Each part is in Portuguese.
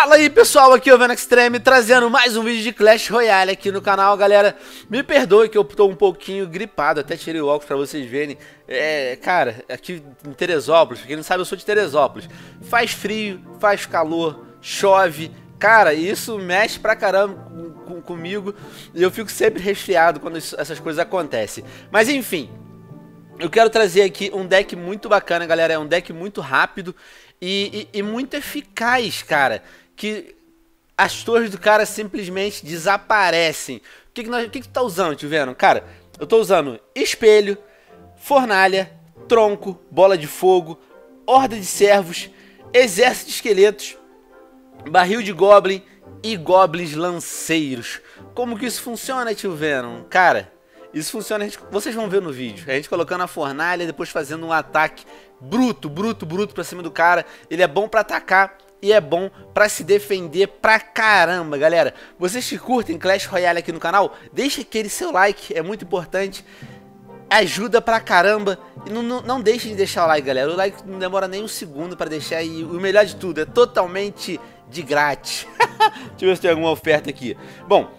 Fala aí pessoal, aqui é o Venom Extreme trazendo mais um vídeo de Clash Royale aqui no canal, galera. Me perdoe que eu tô um pouquinho gripado, até tirei o óculos pra vocês verem. É, cara, aqui em Teresópolis, quem não sabe eu sou de Teresópolis. Faz frio, faz calor, chove. Cara, isso mexe pra caramba com, comigo E eu fico sempre resfriado quando isso, essas coisas acontecem. Mas enfim, eu quero trazer aqui um deck muito bacana, galera. É um deck muito rápido e, e, e muito eficaz, cara. Que as torres do cara simplesmente desaparecem. O que, que, nós, o que, que tu tá usando, tio Venom? Cara, eu tô usando espelho, fornalha, tronco, bola de fogo, horda de servos, exército de esqueletos, barril de goblin e goblins lanceiros. Como que isso funciona, tio Venom? Cara, isso funciona, gente, vocês vão ver no vídeo. A gente colocando a fornalha, depois fazendo um ataque bruto, bruto, bruto pra cima do cara. Ele é bom pra atacar e é bom pra se defender pra caramba, galera. Vocês que curtem Clash Royale aqui no canal, deixa aquele seu like, é muito importante. Ajuda pra caramba. E não, não, não deixe de deixar o like, galera. O like não demora nem um segundo pra deixar. E o melhor de tudo, é totalmente de grátis. Deixa eu ver se tem alguma oferta aqui. Bom,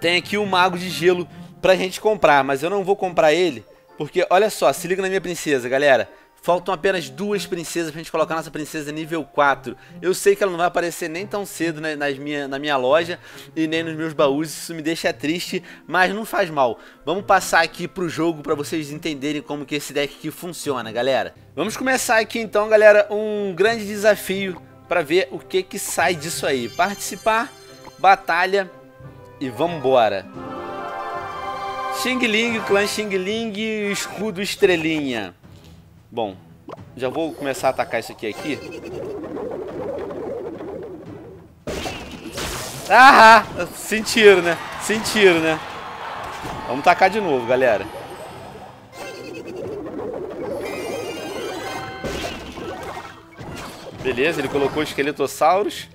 tem aqui o Mago de Gelo pra gente comprar, mas eu não vou comprar ele, porque olha só, se liga na minha princesa, galera. Faltam apenas duas princesas pra gente colocar nossa princesa nível 4. Eu sei que ela não vai aparecer nem tão cedo na, nas minha, na minha loja e nem nos meus baús, isso me deixa triste, mas não faz mal. Vamos passar aqui pro jogo para vocês entenderem como que esse deck aqui funciona, galera. Vamos começar aqui então, galera, um grande desafio para ver o que que sai disso aí. Participar, batalha e vambora. Xing Ling, clã Xing Ling, escudo estrelinha. Bom, já vou começar a atacar isso aqui aqui. Ah, sentiram, né? Sentiram, né? Vamos tacar de novo, galera. Beleza, ele colocou esqueletossauros.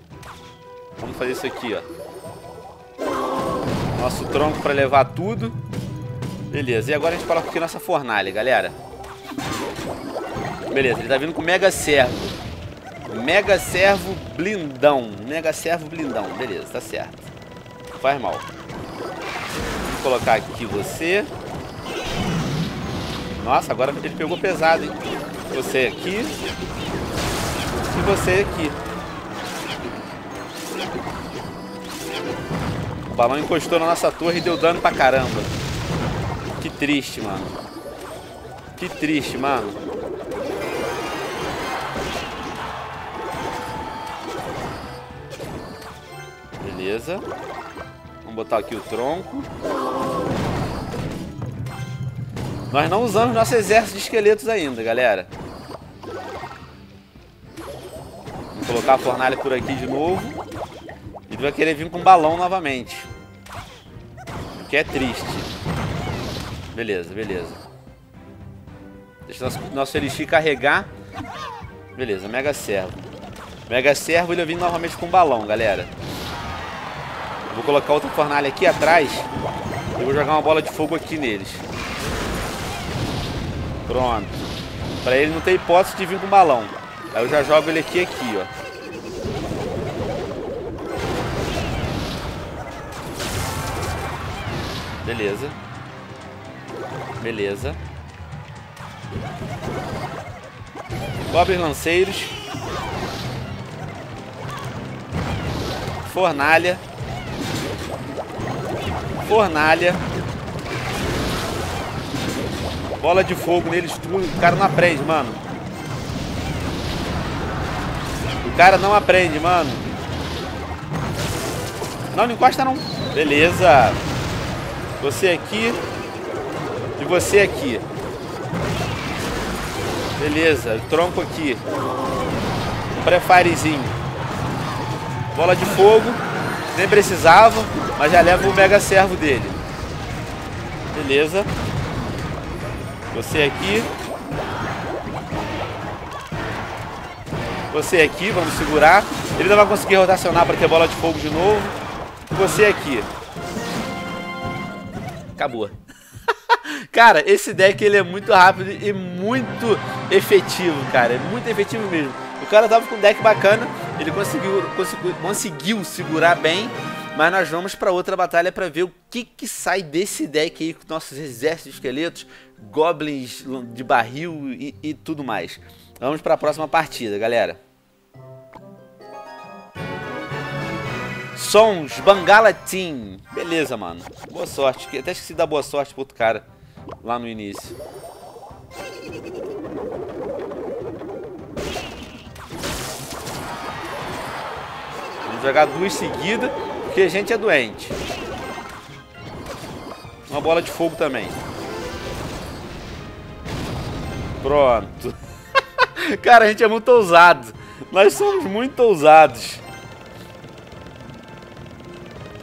Vamos fazer isso aqui, ó. Nosso tronco para levar tudo. Beleza, e agora a gente coloca aqui nossa fornalha, galera. Beleza, ele tá vindo com Mega Servo. Mega Servo blindão. Mega Servo blindão. Beleza, tá certo. faz mal. Vou colocar aqui você. Nossa, agora ele pegou pesado, hein? Você aqui. E você aqui. O balão encostou na nossa torre e deu dano pra caramba. Que triste, mano. Que triste, mano. Beleza. Vamos botar aqui o tronco. Nós não usamos nosso exército de esqueletos ainda, galera. Vamos colocar a fornalha por aqui de novo. E vai querer vir com balão novamente. O que é triste. Beleza, beleza. Deixa nosso, nosso elixir carregar. Beleza, Mega Servo. Mega Servo ele vem novamente com balão, galera. Vou colocar outra fornalha aqui atrás. E vou jogar uma bola de fogo aqui neles. Pronto. Pra ele não ter hipótese de vir com balão. Aí eu já jogo ele aqui aqui, ó. Beleza. Beleza. Goblins lanceiros. Fornalha. Fornalha. Bola de fogo neles. O cara não aprende, mano. O cara não aprende, mano. Não, não encosta não. Beleza. Você aqui. E você aqui. Beleza, tronco aqui. Prefirezinho. Bola de fogo. Nem precisava, mas já leva o mega servo dele. Beleza. Você aqui. Você aqui, vamos segurar. Ele não vai conseguir rotacionar para ter bola de fogo de novo. Você aqui. Acabou. cara, esse deck ele é muito rápido e muito efetivo, cara. É muito efetivo mesmo. O cara tava com um deck bacana Ele conseguiu, conseguiu, conseguiu segurar bem, mas nós vamos para outra batalha para ver o que, que sai desse deck aí com nossos exércitos de esqueletos, goblins de barril e, e tudo mais. Vamos para a próxima partida, galera. Sons, Bangala Team. Beleza, mano. Boa sorte. Até esqueci de dar boa sorte pro outro cara lá no início. Jogar duas seguidas, porque a gente é doente. Uma bola de fogo também. Pronto. Cara, a gente é muito ousado. Nós somos muito ousados.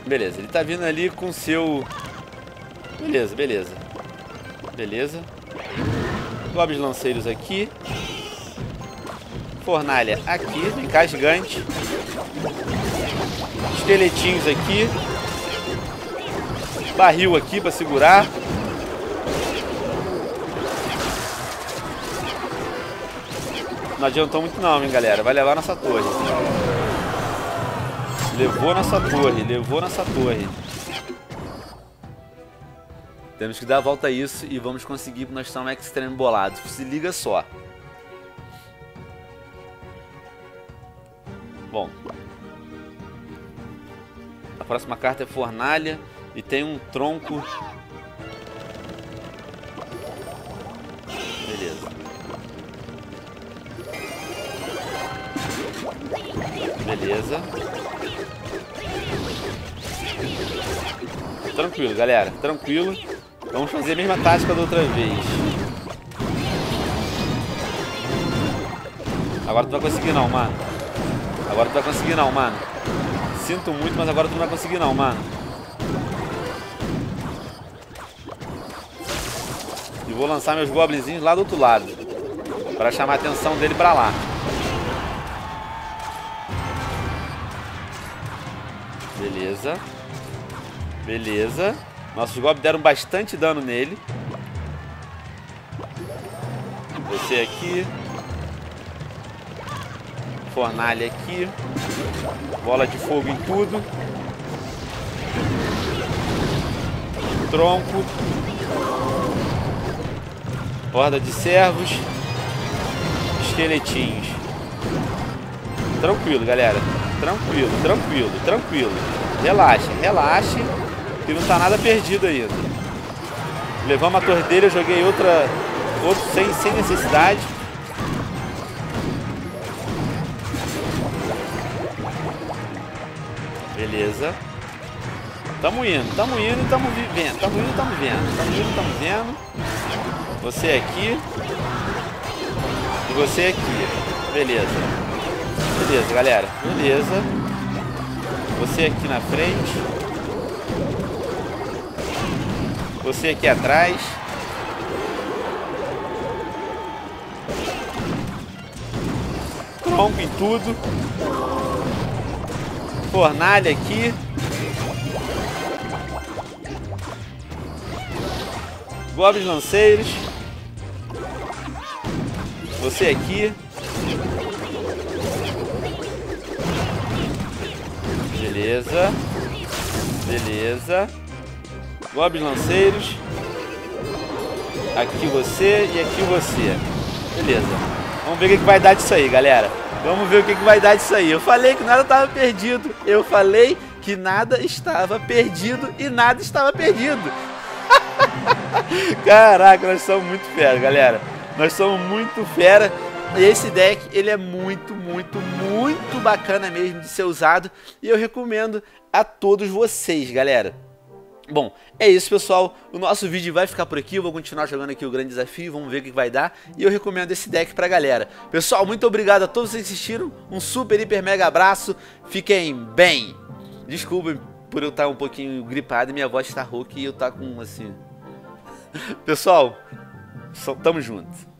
Beleza, ele tá vindo ali com seu... Beleza, beleza. Beleza. Goblins lanceiros aqui. Fornalha aqui, encasgante. Esqueletinhos aqui. Barril aqui para segurar. Não adiantou muito não, hein, galera. Vai levar nossa torre. Levou nossa torre, levou nossa torre. Temos que dar a volta a isso e vamos conseguir, porque nós estamos extreme bolados. Se liga só. Bom. A próxima carta é Fornalha e tem um tronco. Beleza. Beleza. Tranquilo, galera. Tranquilo. Vamos fazer a mesma tática da outra vez. Agora tu vai conseguir não, mano. Agora tu vai conseguir não, mano. Sinto muito, mas agora tu não vai conseguir não, mano. E vou lançar meus goblinzinhos lá do outro lado. Pra chamar a atenção dele pra lá. Beleza. Beleza. Nossos goblins deram bastante dano nele. Você aqui. Fornalha aqui. Bola de fogo em tudo. Tronco. Horda de servos. Esqueletinhos. Tranquilo, galera. Tranquilo, tranquilo, tranquilo. Relaxa, relaxe. Que não tá nada perdido ainda. Levamos a tordeira, joguei outra. Outro sem, sem necessidade. Beleza. Tamo indo, tamo indo e tamo vendo. Tamo indo e tamo vendo. Tamo indo e tamo vendo. Você aqui. E você aqui. Beleza. Beleza, galera. Beleza. Você aqui na frente. Você aqui atrás. Tronco em tudo. Fornalha aqui. Goblins lanceiros. Você aqui. Beleza. Beleza. Goblins lanceiros. Aqui você e aqui você. Beleza. Vamos ver o que, vai dar disso aí, galera. Vamos ver o que, que vai dar disso aí. Eu falei que nada estava perdido. Eu falei que nada estava perdido e nada estava perdido. Caraca, nós somos muito fera, galera. Nós somos muito fera. E esse deck, ele é muito, muito, muito bacana mesmo de ser usado. E eu recomendo a todos vocês, galera. Bom, é isso pessoal, o nosso vídeo vai ficar por aqui, eu vou continuar jogando aqui o grande desafio, vamos ver o que vai dar. E eu recomendo esse deck pra galera. Pessoal, muito obrigado a todos que assistiram, um super, hiper, mega abraço, fiquem bem. Desculpem por eu estar um pouquinho gripado minha voz está rouca e eu estar com assim... Pessoal, tamo junto